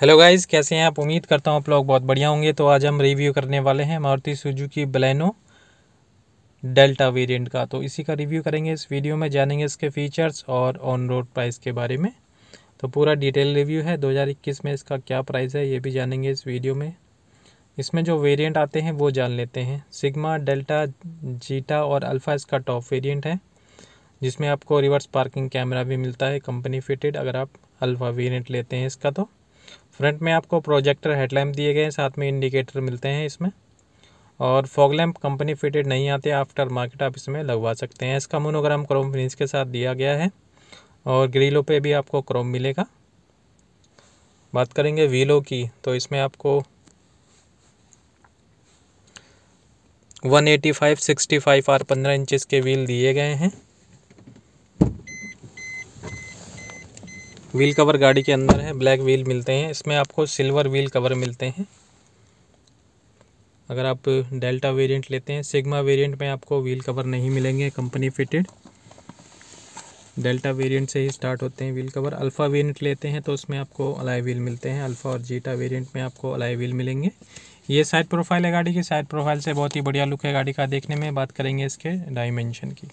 Hello guys कैसे हैं आप? उम्मीद करता हूँ आप लोग बहुत बढ़िया होंगे। तो आज हम रिव्यू करने वाले हैं Maruti Suzuki Baleno delta variant का। तो इसी का रिव्यू करेंगे इस वीडियो में, जानेंगे इसके फीचर्स और ऑन रोड प्राइस के बारे में। तो पूरा डिटेल रिव्यू है। 2021 में इसका क्या प्राइस है, ये भी जानेंगे इस वीडियो में। इसमें जो वेरिएंट आते हैं, वो जान लेते हैं। सिग्मा डेल्टा जीटा और अल्फ़ा इसका टॉप वेरिएंट है, जिसमें आपको रिवर्स पार्किंग कैमरा भी मिलता है कंपनी फिटेड अगर आप अल्फ़ा वेरिएंट लेते हैं इसका तो। फ्रंट में आपको प्रोजेक्टर हेडलैम्प दिए गए हैं, साथ में इंडिकेटर मिलते हैं इसमें। और फॉग लैम्प कंपनी फिटेड नहीं आते, आफ्टर मार्केट आप इसमें लगवा सकते हैं। इसका मोनोग्राम क्रोम फिनिश के साथ दिया गया है और ग्रिलों पे भी आपको क्रोम मिलेगा। बात करेंगे व्हीलों की तो इसमें आपको 185 65 और 15 इंचेस के व्हील दिए गए हैं। व्हील कवर गाड़ी के अंदर है, ब्लैक व्हील मिलते हैं। इसमें आपको सिल्वर व्हील कवर मिलते हैं। अगर आप डेल्टा वेरिएंट लेते हैं, सिग्मा वेरिएंट में आपको व्हील कवर नहीं मिलेंगे, कंपनी फिटेड। डेल्टा वेरिएंट से ही स्टार्ट होते हैं व्हील कवर। अल्फ़ा वेरिएंट लेते हैं तो उसमें आपको अलाई व्हील मिलते हैं। अल्फ़ा और जीटा वेरिएंट में आपको अलाई व्हील मिलेंगे। ये साइड प्रोफ़ाइल है गाड़ी की। साइड प्रोफ़ाइल से बहुत ही बढ़िया लुक है गाड़ी का। देखने में बात करेंगे इसके डायमेंशन की।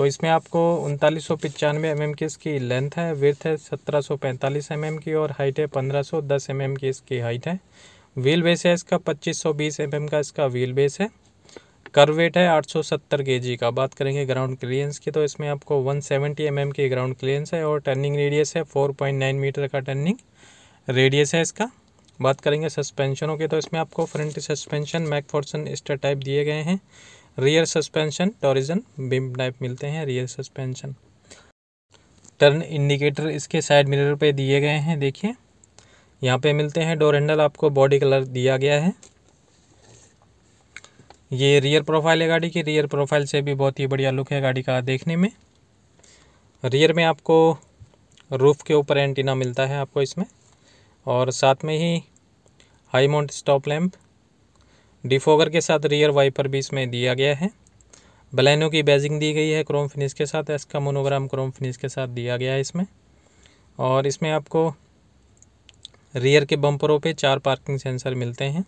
तो इसमें आपको उनतालीस सौ पचानवे एम mm की इसकी लेंथ है विर्थ है सत्रह सौ पैंतालीस एम mm की और हाइट है पंद्रह सौ दस एम mm की इसकी हाइट है। व्हील बेस है इसका, पच्चीस सौ बीस एम mm का इसका व्हील बेस है। कर वेट है आठ सौ सत्तर के जी का। बात करेंगे ग्राउंड क्लियरेंस की तो इसमें आपको वन सेवेंटी एम mm की ग्राउंड क्लियरेंस है और टर्निंग रेडियस है फोर पॉइंट नाइन मीटर का टर्निंग रेडियस है इसका। बात करेंगे सस्पेंशनों की तो इसमें आपको front suspension McPherson strut type दिए गए हैं। Rear suspension torsion beam type मिलते हैं रियर सस्पेंशन टर्न इंडिकेटर इसके साइड मिरर पे दिए गए हैं, देखिए. यहाँ पे मिलते हैं डोर हैंडल आपको बॉडी कलर दिया गया है. ये रियर प्रोफ़ाइल है गाड़ी की रियर प्रोफ़ाइल से भी बहुत ही बढ़िया लुक है गाड़ी का देखने में. रियर में आपको रूफ के ऊपर एंटीना मिलता है आपको इसमें. और साथ में ही high mount stop lamp defogger के साथ रियर वाइपर भी इसमें दिया गया है। बलैनो की बैजिंग दी गई है क्रोम फिनिश के साथ, इसका मोनोग्राम क्रोम फिनिश के साथ दिया गया है इसमें। और इसमें आपको रियर के बम्परों पे चार पार्किंग सेंसर मिलते हैं।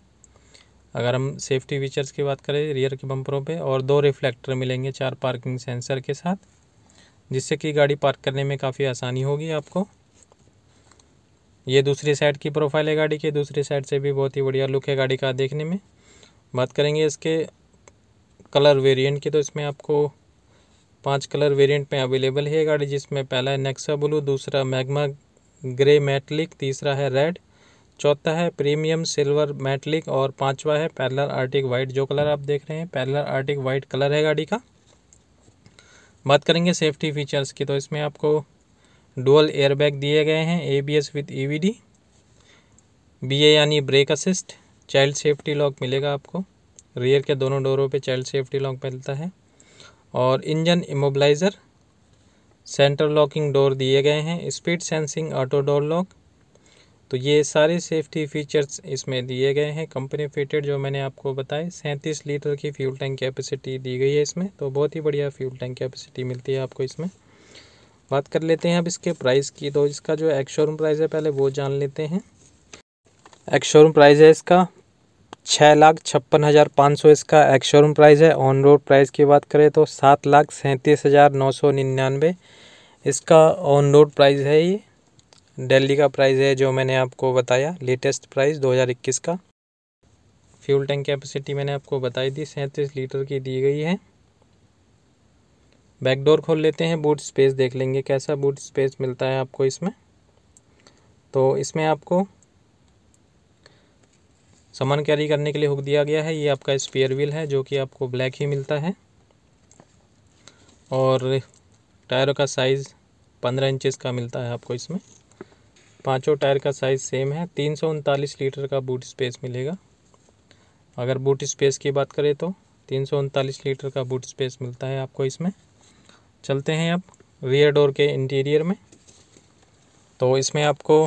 अगर हम सेफ्टी फीचर्स की बात करें, रियर के बम्परों पे, और दो रिफ्लेक्टर मिलेंगे चार पार्किंग सेंसर के साथ, जिससे कि गाड़ी पार्क करने में काफ़ी आसानी होगी आपको। ये दूसरी साइड की प्रोफ़ाइल है गाड़ी की, दूसरी साइड से भी बहुत ही बढ़िया लुक है गाड़ी का देखने में। बात करेंगे इसके कलर वेरिएंट की तो इसमें आपको पाँच कलर वेरिएंट में अवेलेबल है गाड़ी, जिसमें पहला है नेक्सा ब्लू दूसरा मैग्मा ग्रे मैटलिक तीसरा है रेड चौथा है प्रीमियम सिल्वर मैटलिक और पांचवा है पैरलर आर्टिक वाइट जो कलर आप देख रहे हैं पैरलर आर्टिक वाइट कलर है गाड़ी का। बात करेंगे सेफ्टी फीचर्स की तो इसमें आपको डुअल एयरबैग दिए गए हैं A B S with E B D B यानी brake assist child safety lock मिलेगा आपको। रियर के दोनों डोरों पे चाइल्ड सेफ्टी लॉक मिलता है। और engine immobiliser, centre locking door दिए गए हैं। Speed sensing, auto door lock. तो ये सारे सेफ्टी फीचर्स इसमें दिए गए हैं। कंपनी फिटेड, जो मैंने आपको बताए सैंतीस लीटर की फ्यूल टैंक कैपेसिटी दी गई है इसमें। तो बहुत ही बढ़िया फ्यूल टैंक कैपेसिटी मिलती है आपको इसमें। बात कर लेते हैं अब इसके प्राइस की। तो इसका जो एक्शोरूम प्राइस है, पहले वो जान लेते हैं। एक्शोरूम प्राइस है इसका छः लाख छप्पन हज़ार पाँच सौ इसका एक्स शोरूम प्राइस है। ऑन रोड प्राइस की बात करें तो सात लाख सैंतीस हज़ार नौ सौ निन्यानवे इसका ऑन रोड प्राइस है ये। दिल्ली का प्राइस है जो मैंने आपको बताया, लेटेस्ट प्राइस 2021 का। फ्यूल टैंक कैपेसिटी मैंने आपको बताई थी, सैंतीस लीटर की दी गई है। बैकडोर खोल लेते हैं, बूट स्पेस देख लेंगे कैसा बूट स्पेस मिलता है आपको इसमें। तो इसमें आपको सामान कैरी करने के लिए हुक दिया गया है। ये आपका स्पेयर व्हील है, जो कि आपको ब्लैक ही मिलता है। और टायरों का साइज़ पंद्रह इंचज़ का मिलता है आपको इसमें। पाँचों टायर का साइज़ सेम है। तीन सौ उनतालीस लीटर का बूट स्पेस मिलेगा। अगर बूट स्पेस की बात करें तो तीन सौ उनतालीस लीटर का बूट स्पेस मिलता है आपको इसमें। चलते हैं अब रियर डोर के इंटीरियर में। तो इसमें आपको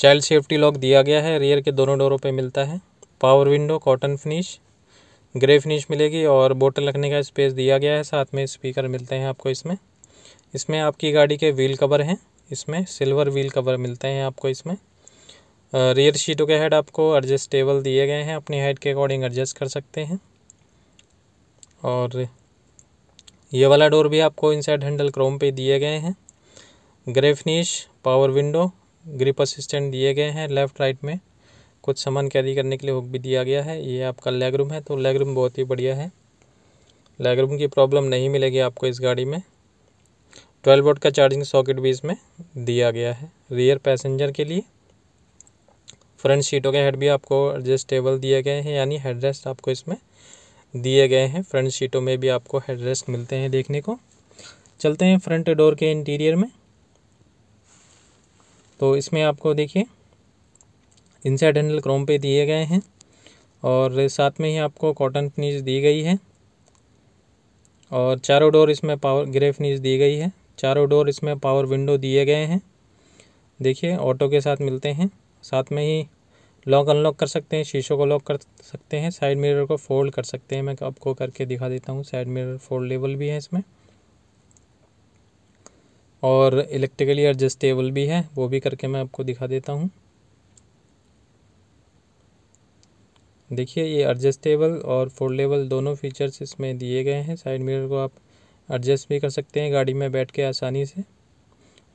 चाइल्ड सेफ्टी लॉक दिया गया है। रियर के दोनों डोरों पे मिलता है। Power window cotton finish grey finish मिलेगी और बोतल रखने का स्पेस दिया गया है। साथ में स्पीकर मिलते हैं आपको इसमें। इसमें आपकी गाड़ी के व्हील कवर हैं। इसमें सिल्वर व्हील कवर मिलते हैं आपको इसमें। रियर शीटों के हेड आपको एडजस्टेबल दिए गए हैं। अपनी हाइट के अकॉर्डिंग एडजस्ट कर सकते हैं। और ये वाला डोर भी आपको इनसाइड हैंडल क्रोम पे दिए गए हैं। Grey finish power window grip assistant दिए गए हैं लेफ़्ट राइट में। कुछ सामान कैरी करने के लिए हुक भी दिया गया है। ये आपका लेग रूम है तो लेग रूम बहुत ही बढ़िया है। लेग रूम की प्रॉब्लम नहीं मिलेगी आपको इस गाड़ी में। ट्वेल्व वोट का चार्जिंग सॉकेट भी इसमें दिया गया है। रियर पैसेंजर के लिए। फ्रंट सीटों के हेड भी आपको एडजस्टेबल दिए गए हैं, यानी हेडरेस्ट आपको इसमें दिए गए हैं। फ्रंट सीटों में भी आपको हेडरेस्ट मिलते हैं देखने को। चलते हैं फ्रंट डोर के इंटीरियर में। तो इसमें आपको देखिए इनसाइड हैंडल क्रोम पे दिए गए हैं और साथ में ही आपको कॉटन फिनिश दी गई है और चारों डोर इसमें पावर ग्रे फिनिश दी गई है। चारों डोर इसमें पावर विंडो दिए गए हैं। देखिए ऑटो के साथ मिलते हैं। साथ में ही लॉक अनलॉक कर सकते हैं, शीशों को लॉक कर सकते हैं साइड मिरर को फोल्ड कर सकते हैं। मैं आपको करके दिखा देता हूँ साइड मिरर फोल्डेबल भी है इसमें। और इलेक्ट्रिकली एडजस्टेबल भी है, वो भी करके मैं आपको दिखा देता हूँ। देखिए, ये एडजस्टेबल और फोल्डेबल दोनों फीचर्स इसमें दिए गए हैं। साइड मिरर को आप एडजस्ट भी कर सकते हैं, गाड़ी में बैठ के आसानी से,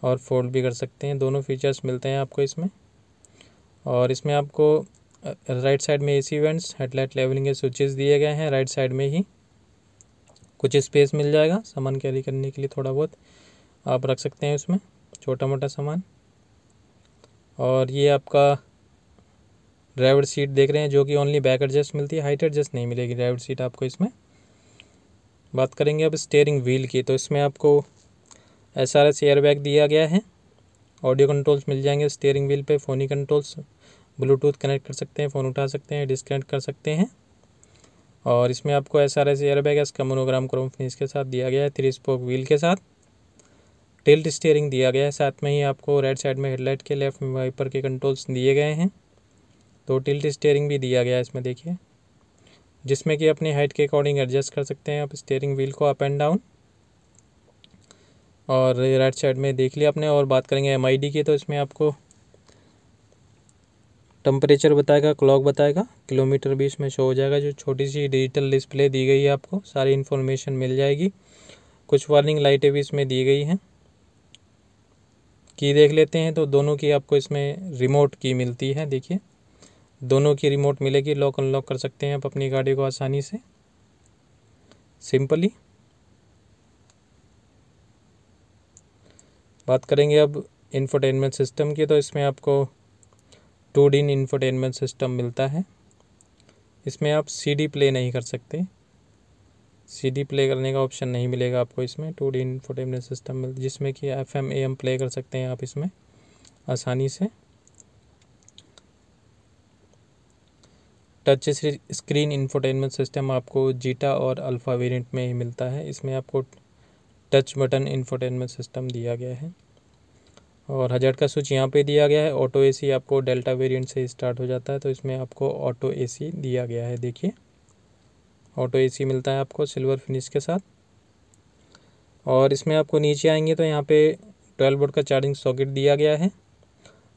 और फोल्ड भी कर सकते हैं। दोनों फीचर्स मिलते हैं आपको इसमें। और इसमें आपको राइट साइड में एसी वेंट्स हेडलाइट लेवलिंग के स्विचेस दिए गए हैं राइट साइड में ही कुछ स्पेस मिल जाएगा सामान कैरी करने के लिए थोड़ा बहुत। आप रख सकते हैं उसमें छोटा मोटा सामान। और ये आपका ड्राइवर सीट देख रहे हैं, जो कि ओनली बैक एडजस्ट मिलती है हाइट एडजस्ट नहीं मिलेगी ड्राइवर सीट आपको इसमें। बात करेंगे अब स्टेयरिंग व्हील की तो इसमें आपको S R S air bag दिया गया है। ऑडियो कंट्रोल्स मिल जाएँगे स्टेयरिंग व्हील पे फ़ोनी कंट्रोल्स ब्लूटूथ कनेक्ट कर सकते हैं फ़ोन उठा सकते हैं डिस्कनेक्ट कर सकते हैं। और इसमें आपको S R S air bag इसका मोनोग्राम क्रोम फिनिश के साथ दिया गया है थ्री स्पोक व्हील के साथ। टिल्ट स्टेयरिंग दिया गया है। साथ में ही आपको राइट साइड में हेडलाइट के लेफ़्ट में वाइपर के कंट्रोल्स दिए गए हैं। तो टिल्ट स्टेयरिंग भी दिया गया है इसमें, देखिए। जिसमें कि अपनी हाइट के अकॉर्डिंग एडजस्ट कर सकते हैं आप स्टेयरिंग व्हील को अप एंड डाउन। और राइट साइड में देख लिया आपने, और बात करेंगे एमआईडी की तो इसमें आपको टम्परेचर बताएगा क्लॉक बताएगा किलोमीटर भी इसमें शो हो जाएगा, जो छोटी सी डिजिटल डिस्प्ले दी गई है आपको, सारी इन्फॉर्मेशन मिल जाएगी। कुछ वार्निंग लाइटें भी इसमें दी गई हैं। की देख लेते हैं तो दोनों की आपको इसमें रिमोट की मिलती है, देखिए। दोनों की रिमोट मिलेगी लॉक अनलॉक कर सकते हैं आप अपनी गाड़ी को आसानी से। सिंपली बात करेंगे अब इंफोटेनमेंट सिस्टम की तो इसमें आपको टू डी इंफोटेनमेंट सिस्टम मिलता है। इसमें आप सीडी प्ले नहीं कर सकते। सीडी प्ले करने का ऑप्शन नहीं मिलेगा आपको इसमें टू डी इंफोटेनमेंट सिस्टम जिसमें कि F M A M play कर सकते हैं आप इसमें, आसानी से। टच स्क्रीन इन्फोटेनमेंट सिस्टम आपको जीटा और अल्फ़ा वेरिएंट में ही मिलता है। इसमें आपको टच बटन इन्फोटेनमेंट सिस्टम दिया गया है। और हज़ार का स्विच यहाँ पे दिया गया है। ऑटो एसी आपको डेल्टा वेरिएंट से स्टार्ट हो जाता है तो इसमें आपको ऑटो एसी दिया गया है। देखिए। ऑटो एसी मिलता है आपको, सिल्वर फिनिश के साथ। और इसमें आपको नीचे आएँगे तो यहाँ पे ट्वेल्व वोल्ट का चार्जिंग सॉकेट दिया गया है।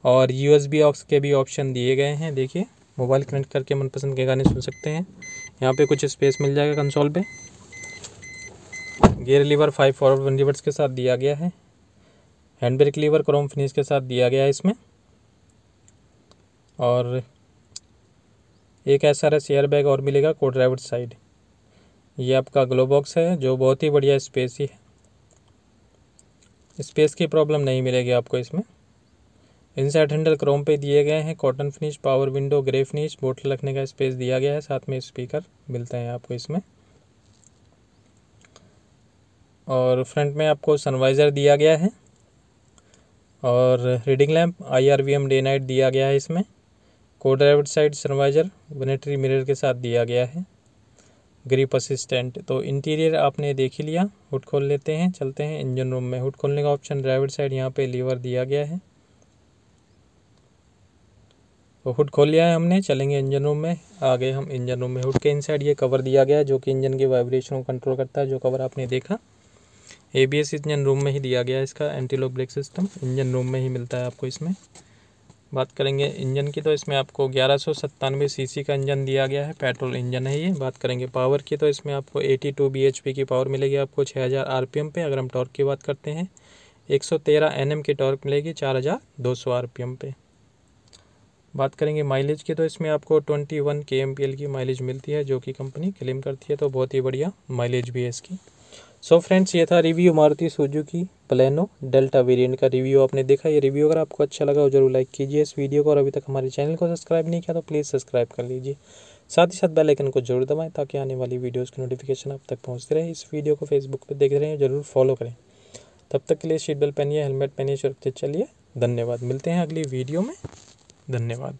और यू एस बी ऑक्स के भी ऑप्शन दिए गए हैं, देखिए। मोबाइल कनेक्ट करके मनपसंद के गाने सुन सकते हैं। यहाँ पे कुछ स्पेस मिल जाएगा कंसोल पे। Gear lever five forward one reverse के साथ दिया गया है। Hand brake lever chrome finish के साथ दिया गया है इसमें। और एक ऐसा एस एयर बैग और मिलेगा को ड्राइवर साइड ये आपका ग्लो बॉक्स है, जो बहुत ही बढ़िया स्पेस ही है। स्पेस की प्रॉब्लम नहीं मिलेगी आपको इसमें। इनसाइड हैंडल क्रोम पे दिए गए हैं cotton finish power window grey finish बोतल रखने का स्पेस दिया गया है। साथ में स्पीकर मिलते हैं आपको इसमें। और फ्रंट में आपको सनवाइज़र दिया गया है। और reading lamp I R V M day night दिया गया है इसमें। को driver side sun visor vanity mirror के साथ दिया गया है। ग्रिप असिस्टेंट तो इंटीरियर आपने देख ही लिया हुड खोल लेते हैं, चलते हैं इंजन रूम में। हुड खोलने का ऑप्शन ड्राइवर साइड यहाँ पे लीवर दिया गया है। तो हुड खोल लिया है हमने, चलेंगे इंजन रूम में। आ गए हम इंजन रूम में हुड के इनसाइड ये कवर दिया गया है जो कि इंजन के वाइब्रेशन को कंट्रोल करता है, जो कवर आपने देखा। A B S engine room में ही दिया गया है इसका anti lock brake system engine room में ही मिलता है आपको इसमें। बात करेंगे इंजन की तो इसमें आपको ग्यारह सौ सत्तानवे सी का इंजन दिया गया है, पेट्रोल इंजन है ये। बात करेंगे पावर की तो इसमें आपको 82 टू की पावर मिलेगी आपको 6000 आरपीएम पे अगर हम टॉर्क की बात करते हैं 113 एनएम की टॉर्क मिलेगी 4200 आरपीएम पे बात करेंगे माइलेज की तो इसमें आपको 21 के की माइलेज मिलती है, जो कि कंपनी क्लेम करती है तो बहुत ही बढ़िया माइलेज भी है इसकी। सो so फ्रेंड्स ये था review Maruti Suzuki Baleno delta variant का रिव्यू आपने देखा। ये रिव्यू अगर आपको अच्छा लगा हो, ज़रूर लाइक कीजिए इस वीडियो को और अभी तक हमारे चैनल को सब्सक्राइब नहीं किया तो प्लीज़ सब्सक्राइब कर लीजिए। साथ ही साथ बेल आइकन को ज़रूर दबाएँ ताकि आने वाली वीडियोज़ की नोटिफिकेशन आप तक पहुँचते रहे। इस वीडियो को फेसबुक पर देख रहे हैं ज़रूर फॉलो करें। तब तक के लिए सीट बेल्ट पहनिए हेलमेट पहनिए, सुरक्षित चलिए। धन्यवाद, मिलते हैं अगली वीडियो में। धन्यवाद।